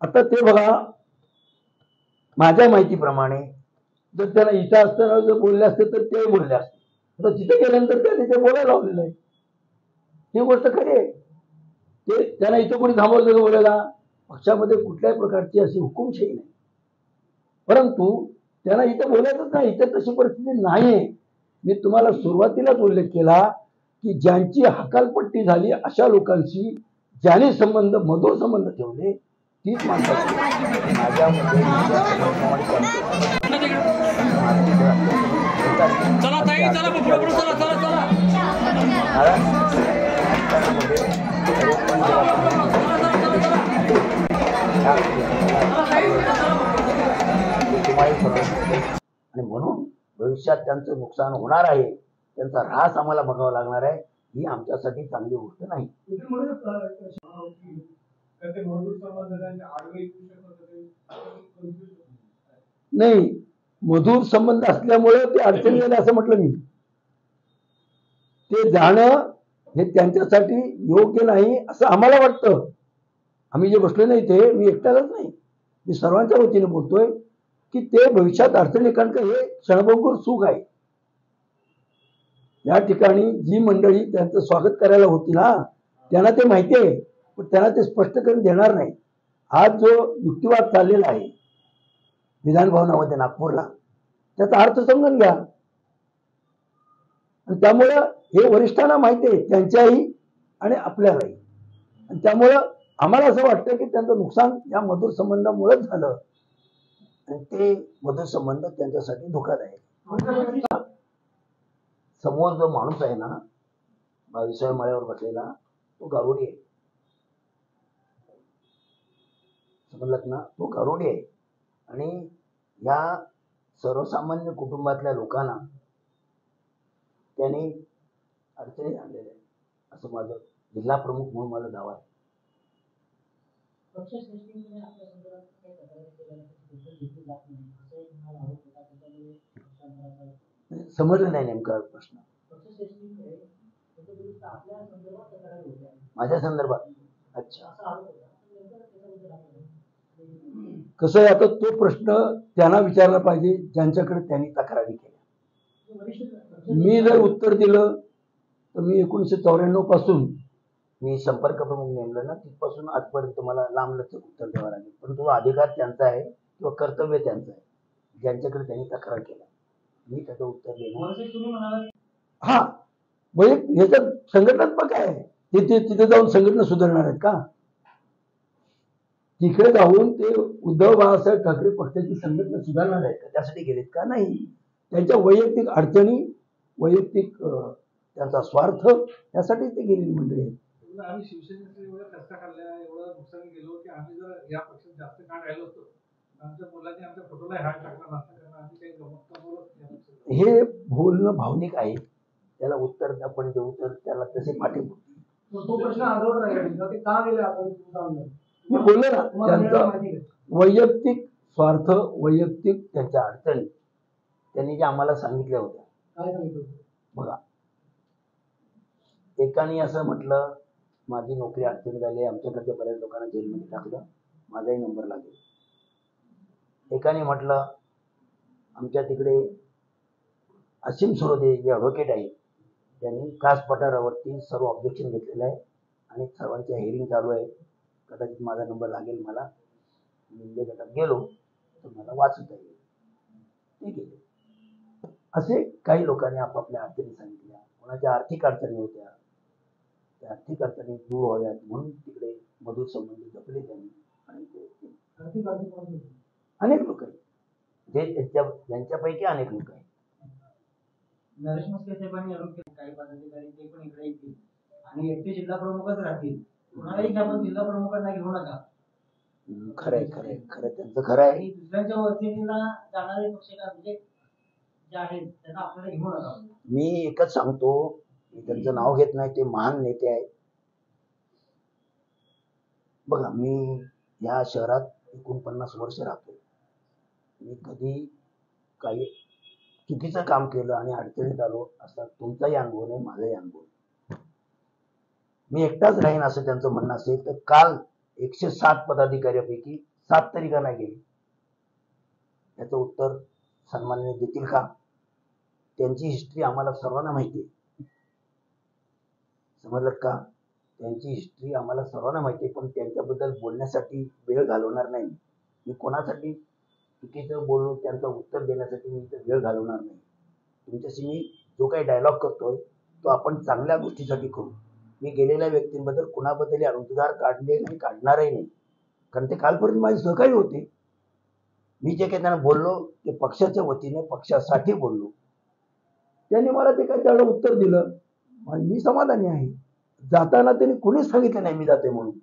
आता ते बघा माझ्या माहितीप्रमाणे जर त्यांना इथं असताना जर बोलले असते तर ते बोलले असते. आता तिथे गेल्यानंतर त्यांनी ते बोलायला लावलेलं आहे. ही गोष्ट खरी आहे. ते त्यांना इथं कोणी थांबवलं का बोलायला पक्षामध्ये कुठल्याही प्रकारची अशी हुकुमशाही नाही. परंतु त्यांना इथं बोलायचंच नाही. इथं तशी परिस्थिती नाहीये. मी तुम्हाला सुरुवातीलाच उल्लेख केला की ज्यांची हकालपट्टी झाली अशा लोकांशी ज्याने संबंध मधुर संबंध ठेवले तीच माणसं माझ्यामध्ये चला ताई चला मग पुढे पुढे चला चला चला. आणि म्हणून भविष्यात त्यांचं नुकसान होणार आहे त्यांचा ऱ्हास आम्हाला बघावा लागणार आहे ही आमच्यासाठी चांगली गोष्ट नाही. नाही. मधुर संबंध असल्यामुळे ते अडचणी आले असं म्हटलं मी. ते जाणं हे त्यांच्यासाठी योग्य नाही असं आम्हाला वाटतं. आम्ही जे बसलो नाही ते मी एकट्यालाच नाही. मी सर्वांच्या वतीने बोलतोय की ते भविष्यात अडचणी कारण का हे क्षणभंगूर सुख आहे. या ठिकाणी जी मंडळी त्यांचं स्वागत करायला होती ना त्यांना ते माहिती आहे. पण त्यांना ते स्पष्ट करून देणार नाही. आज जो युक्तिवाद चाललेला आहे विधान भवनामध्ये नागपूरला त्याचा अर्थ समजून घ्या. आणि त्यामुळं हे वरिष्ठांना माहिती आहे त्यांच्याही आणि आपल्यालाही. आणि त्यामुळं आम्हाला असं वाटतं की त्यांचं नुकसान या मधुर संबंधामुळेच झालं. आणि ते मधुर संबंध त्यांच्यासाठी धोकादायक समोर जो माणूस आहे ना बावीसाव्या माळ्यावर बसलेला तो गारुडी आहे. म्हणलात ना तो गारुडी आहे. आणि या सर्वसामान्य कुटुंबातल्या लोकांना त्यांनी अडचणीत आणलेल्या आहेत असं माझं जिल्हा प्रमुख म्हणून माझा दावा आहे. समजलं नाही नेमका प्रश्न. माझ्या संदर्भात? अच्छा. कसं आहे आता तो प्रश्न त्यांना विचारला पाहिजे ज्यांच्याकडे त्यांनी तक्रारी केल्या. मी जर उत्तर दिलं तर मी एकोणीसशे चौऱ्याण्णवपासून मी संपर्क प्रमुख नेमलं ना तिथपासून आजपर्यंत मला लांबलचक उत्तर द्यावं लागेल. पण तो अधिकार त्यांचा आहे किंवा कर्तव्य त्यांचं आहे ज्यांच्याकडे त्यांनी तक्रार केला मी त्याचं उत्तर देणार. हा वैयक ह्याच्यात संघटनात्मक आहे. तिथे तिथे जाऊन संघटना सुधारणार आहेत का? तिकडे जाऊन ते उद्धव बाळासाहेब ठाकरे पक्षाची संघटना सुधारणार आहेत का? त्यासाठी गेलेत का नाही? त्यांच्या वैयक्तिक अडचणी वैयक्तिक त्यांचा स्वार्थ यासाठी ते गेलेली मंडळी आहेत. आम्ही शिवसेनेचे एवढ्या कष्ट खाल्ल्या एवढं नुकसान गेलो की आम्ही जर या पक्षात जास्त काळ राहिलो असतो आमच्या मुलांनी आमच्या फोटोला हात टाकला नसता कारण आम्ही काही गमत बोलत या पक्षात. हे बोलणं भावनिक आहे. त्याला उत्तर आपण देऊ तर त्याला तसे पाठिंबा तो प्रश्न आजवर राहिला. का गेले आपण मी बोललो ना त्यांचा आहे? वैयक्तिक स्वार्थ वैयक्तिक त्यांच्या अडचणी. त्यांनी ज्या आम्हाला सांगितल्या होत्या. बघा. एकाने असं म्हटलं माझी नोकरी अडचणी झाली आमच्याकडच्या बऱ्याच लोकांना जेलमध्ये टाकलं. माझाही नंबर लागेल. एकाने म्हटलं आमच्या तिकडे असीम सरोदे जे ॲडव्होकेट आहेत त्यांनी कास पठारावरती सर्व ऑब्जेक्शन घेतलेलं आहे आणि सर्वांच्या हिअरिंग चालू आहे कदाचित माझा नंबर लागेल मला. मी इंडिया गटात गेलो तर मला वाचता येईल. ते गेले असे काही लोकांनी आपापल्या अडचणी सांगितल्या. कोणाच्या आर्थिक अडचणी होत्या त्या आर्थिक अडचणी दूर व्हाव्यात म्हणून तिकडे मधुर संबंध जपले त्यांनी आणि ते? अनेक लोक आहेत. जे त्यांच्या ज्यांच्यापैकी अनेक लोक आहेत. नरेश मस्के साहेबांनी आरोप केले काही पदाधिकारी ते पण इकडे येतील. आणि एकटे जिल्हा प्रमुखच राहतील. कुणालाही घ्या पण जिल्हा प्रमुखांना घेऊ नका. खरंय खरंय खरं त्यांचं खरं आहे. आणि दुसऱ्यांच्या वतीला जाणारे पक्ष का म्हणजे जे आहेत त्यांना आपल्याला घेऊ नका. मी एकच सांगतो मी त्यांचं नाव घेत नाही ते महान नेते आहेत. बघा मी या शहरात एकोणपन्नास वर्ष राहतो. मी कधी काही चुकीचं काम केलं आणि अडचणीत आलो असा तुमचाही अनुभव नाही माझाही अनुभव नाही. मी एकटाच राहीन असं त्यांचं म्हणणं असेल तर काल एकशे सात पदाधिकाऱ्यापैकी सात तरी का नाही गेली? याचं उत्तर सन्मान्य देतील का? त्यांची हिस्ट्री आम्हाला सर्वांना माहिती आहे. समजलं का? त्यांची हिस्ट्री आम्हाला सर्वांना माहिती आहे पण त्यांच्याबद्दल बोलण्यासाठी वेळ घालवणार नाही. मी कोणासाठी चुकीचं बोलून त्यांचं उत्तर देण्यासाठी मी इथं वेळ घालवणार नाही. तुमच्याशी मी जो काही डायलॉग करतोय तो आपण चांगल्या गोष्टीसाठी करू. मी गेलेल्या व्यक्तींबद्दल कुणाबद्दलही अनुदार काढले नाही काढणारही नाही. कारण ते कालपर्यंत माझे सहकारी होते. मी जे काही त्यांना बोललो ते पक्षाच्या वतीने पक्षासाठी बोललो. त्यांनी मला ते काय त्याला उत्तर दिलं मी समाधानी आहे. जाताना त्यांनी कुणीच सांगितलं नाही मी जाते म्हणून.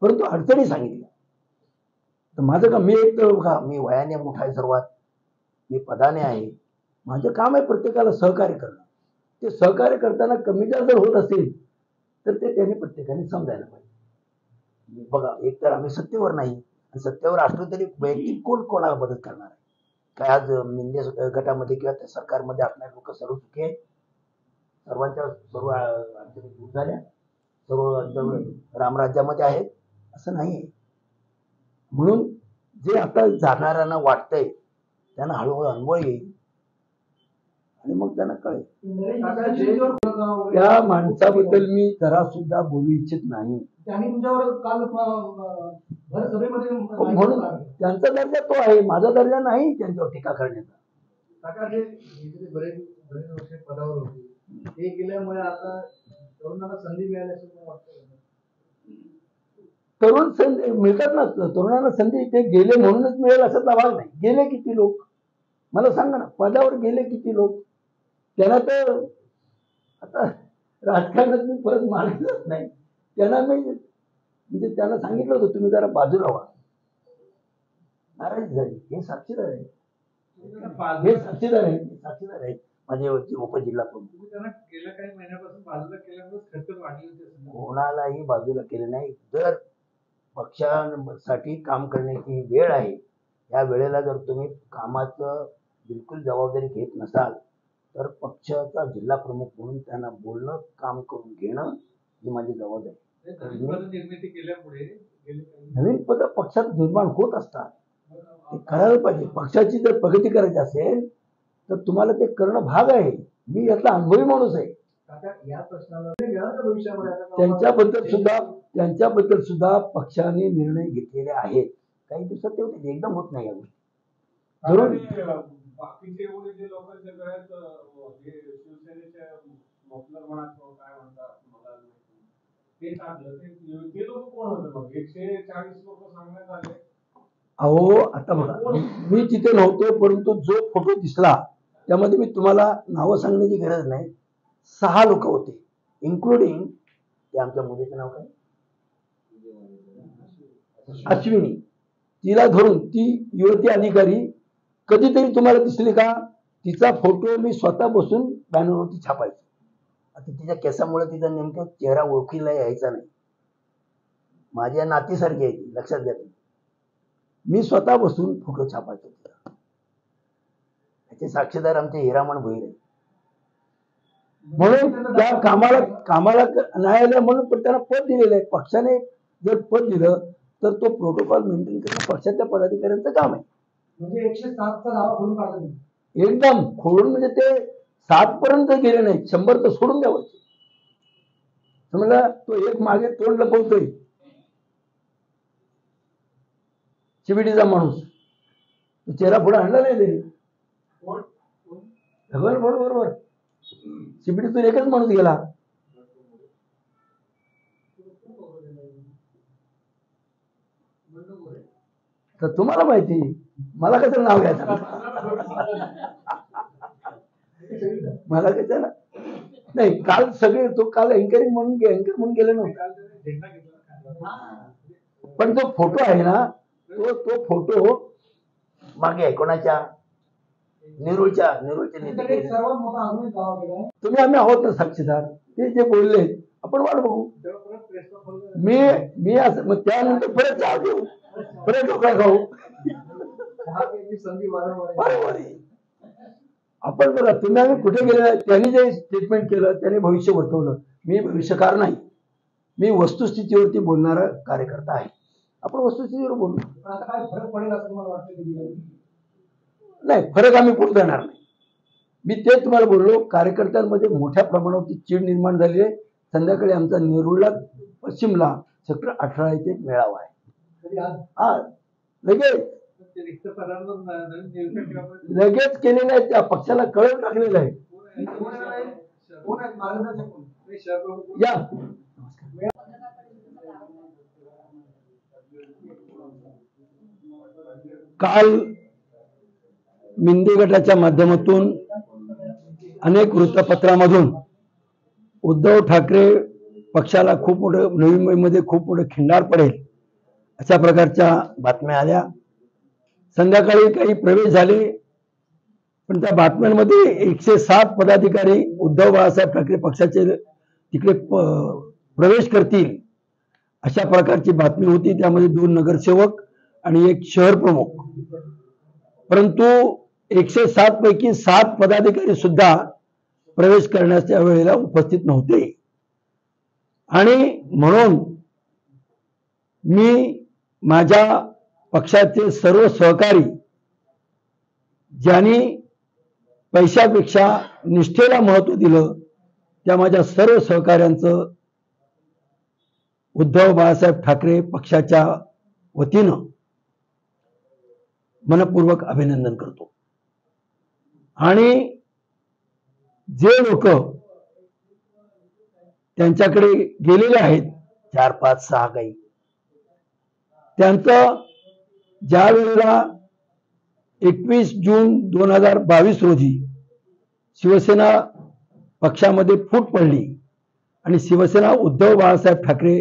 परंतु अडचणी सांगितल्या. तर माझं का मी एक तर का मी वयाने मोठा आहे सर्वात. मी पदाने आहे. माझं काम आहे प्रत्येकाला सहकार्य करणं. ते सहकार्य करताना कमी जास्त जर होत असेल तर ते त्यांनी प्रत्येकाने समजायला पाहिजे. बघा एक तर आम्ही सत्तेवर नाही आणि सत्तेवर असलो तरी वैयक्तिक कोण कोणाला मदत करणार आहे? काय आज मिंदे गटामध्ये किंवा त्या सरकारमध्ये असणारे लोक सर्व सुखी आहेत? सर्वांच्या सर्व अडचणी दूर झाल्या सर्व रामराज्यामध्ये आहेत. असं नाही आहे. म्हणून जे आता जाणाऱ्यांना वाटतंय त्यांना हळूहळू अनुभव येईल. आणि मग त्यांना कळेल. त्या माणसाबद्दल मी जरा सुद्धा बोलू इच्छित नाही. त्यांनी तुमच्यावर काल अं, भर सभेमध्ये म्हणून त्यांचा दर्जा तो आहे. माझा दर्जा नाही त्यांच्यावर टीका करण्याचा. काका जे इथे बरेच बरेच वर्ष पदावर होते. ते गेल्यामुळे आता तरुणाला संधी मिळाली असं मला वाटतं तरुण संधी मिळतात ना तरुणांना संधी ते गेले म्हणूनच मिळेल असातला भाग नाही. गेले किती लोक? मला सांगा ना पदावर गेले किती लोक? त्यांना तर आता राजकारणात मी परत मानतच नाही. त्यांना मी म्हणजे त्यांना सांगितलं होतं तुम्ही जरा बाजूला व्हा नाराज झाली. हे साक्षीदार आहे हे साक्षीदार आहे साक्षीदार आहे माझे उपजिल्हा प्रमुख. गेल्या काही महिन्यापासून बाजूला केल्यामुळे खटखट वाढली होती असं मला कोणालाही बाजूला केले नाही. जर पक्षासाठी काम करण्याची वेळ आहे या वेळेला जर तुम्ही कामाचं बिलकुल जबाबदारी घेत नसाल तर पक्षाचा जिल्हा प्रमुख म्हणून त्यांना बोलणं काम करून घेणं ही माझी जबाबदारी. वाटतं. नवीन पद निर्मिती केल्यामुळे गेले काही नवीन पद पक्षात निर्माण होत असतात. ते करायला पाहिजे. पक्षाची जर प्रगती करायची असेल तर तुम्हाला ते करणं भाग आहे. मी यातला अनुभवी माणूस आहे. त्यांच्याबद्दल सुद्धा त्यांच्याबद्दल सुद्धा पक्षाने निर्णय घेतलेले आहेत. काही दिवसात ते होते एकदम होत नाही या गोष्टी. बाकीचे एवढे जे लोकांच्या गळ्यात अं, हे शिवसेनेचे मफलर म्हणा किंवा काय म्हणतात मला टाकलं ते ते लोक कोण होते मग? एकशे चाळीस लोक सांगण्यात आले. अहो आता बघा मी तिथे नव्हतो परंतु जो फोटो दिसला त्यामध्ये मी तुम्हाला नावं सांगण्याची गरज नाही. सहा लोक होते इन्क्लुडिंग ते आमच्या मुलीचं नाव काय? अश्विनी. तिला धरून ती युवती अधिकारी कधीतरी तुम्हाला दिसली का? तिचा फोटो मी स्वतः बसून बॅनरवरती छापायचो. आता तिच्या केसामुळे तिचा नेमका चेहरा ओळखीला यायचा नाही. माझ्या नातीसारखी आहे ती लक्षात घ्या तुम्ही. मी स्वतः बसून फोटो छापायचो तिला. त्याचे साक्षीदार आमचे हिरामण भोईर आहे म्हणून त्या कामाला कामाला न्यायालय म्हणून पण त्याला पद दिलेलं आहे. पक्षाने जर पद दिलं तर तो प्रोटोकॉल मेंटेन करणं पक्षाच्या पदाधिकाऱ्यांचं काम आहे. म्हणजे एकशे सातचा धावा करून काढला. एकदम खोडून म्हणजे ते सात पर्यंत गेले नाही शंभर तर सोडून द्यावं समजा तो एक मागे तोंड लपवतोय. चिबिडीचा माणूस. तो चेहरा पुढे आणला नाही कोण? बरोबर बरोबर बरोबर. चिबिडीतून एकच माणूस गेला. तर तुम्हाला माहिती मला कसं नाव घ्यायचं? मला कसं ना? नाही काल सगळे तो काल अँकरिंग म्हणून अँकर म्हणून गेले नव्हते. पण जो फोटो आहे ना तो तो फोटो मागे आहे कोणाच्या? नेरूळच्या नेरूळच्या नेते तुम्ही आम्ही आहोत ना साक्षीदार. ते जे बोलले आपण वाट बघू. मी मी असं मग त्यानंतर परत चहा देऊ. परत ढोकळा खाऊ. आपण बघा तुम्ही आम्ही कुठे गेले त्यांनी जे स्टेटमेंट केलं त्याने भविष्य वर्तवलं. मी भविष्यकार नाही. मी वस्तुस्थितीवरती बोलणारा कार्यकर्ता आहे. आपण वस्तुस्थितीवर बोलू. पण आता काय फरक पडेल असं तुम्हाला वाटतं कधी नाही फरक आम्ही कुठं देणार नाही. मी ते तुम्हाला बोललो कार्यकर्त्यांमध्ये मोठ्या प्रमाणावरती चीड निर्माण झाली आहे. संध्याकाळी आमचा नेरुळला पश्चिमला सेक्टर अठरा येथे मेळावा आहे. हा लगेच. लगेच केलेलं आहे त्या पक्षाला कळवून टाकलेलं आहे. नाही? या. काल मिंदे गटाच्या माध्यमातून अनेक वृत्तपत्रामधून उद्धव ठाकरे पक्षाला खूप मोठं नवी मुंबईमध्ये खूप मोठं खिंडार पडेल अशा प्रकारच्या बातम्या आल्या. संध्याकाळी काही प्रवेश झाले. पण त्या बातम्यांमध्ये एकशे सात पदाधिकारी उद्धव बाळासाहेब ठाकरे पक्षाचे तिकडे प्रवेश करतील अशा प्रकारची बातमी होती. त्यामध्ये दोन नगरसेवक आणि एक शहर प्रमुख. परंतु एकशे सात पैकी सात पदाधिकारी सुद्धा प्रवेश करण्याच्या वेळेला उपस्थित नव्हते. आणि म्हणून मी माझ्या पक्षाचे सर्व सहकारी ज्यांनी पैशापेक्षा निष्ठेला महत्त्व दिलं त्या माझ्या सर्व सहकाऱ्यांचं उद्धव बाळासाहेब ठाकरे पक्षाच्या वतीनं मनपूर्वक अभिनंदन करतो. आणि जे लोक त्यांच्याकडे गेलेले आहेत चार पाच सहा काही त्यांचं ज्या वेळेला एकवीस जून दोन हजार बावीस रोजी शिवसेना पक्षामध्ये फूट पडली आणि शिवसेना उद्धव बाळासाहेब ठाकरे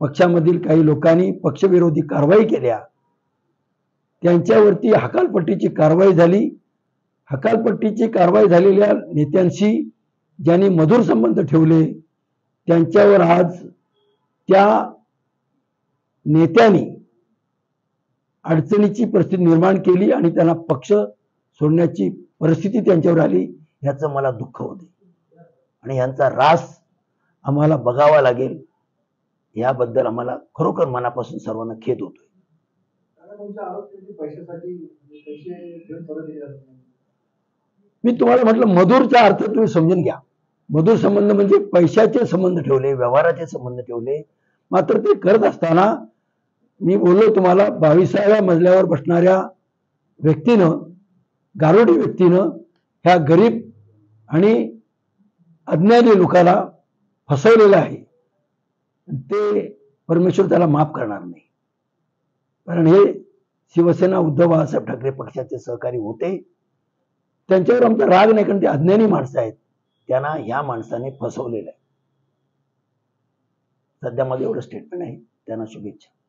पक्षामधील काही लोकांनी पक्षविरोधी कारवाई केल्या. त्यांच्यावरती हकालपट्टीची कारवाई झाली. हकालपट्टीची कारवाई झालेल्या नेत्यांशी ज्यांनी मधुर संबंध ठेवले त्यांच्यावर आज त्या नेत्यांनी अडचणीची परिस्थिती निर्माण केली आणि त्यांना पक्ष सोडण्याची परिस्थिती त्यांच्यावर आली याचं मला दुःख होते. आणि यांचा रास आम्हाला बघावा लागेल याबद्दल आम्हाला खरोखर मनापासून सर्वांना खेद होतोय. मी तुम्हाला म्हटलं मधुरचा अर्थ तुम्ही समजून घ्या. मधुर संबंध म्हणजे पैशाचे संबंध ठेवले व्यवहाराचे संबंध ठेवले. मात्र ते करत असताना मी बोललो तुम्हाला बावीसाव्या मजल्यावर बसणाऱ्या व्यक्तीनं गारुडी व्यक्तीनं ह्या गरीब आणि अज्ञानी लोकाला फसवलेलं आहे. ते परमेश्वर त्याला माफ करणार नाही. कारण हे शिवसेना उद्धव बाळासाहेब ठाकरे पक्षाचे सहकारी होते. त्यांच्यावर आमचा राग नाही कारण ते अज्ञानी माणसं आहेत. त्यांना ह्या माणसाने फसवलेलं आहे. सध्या माझं एवढं स्टेटमेंट आहे. त्यांना शुभेच्छा.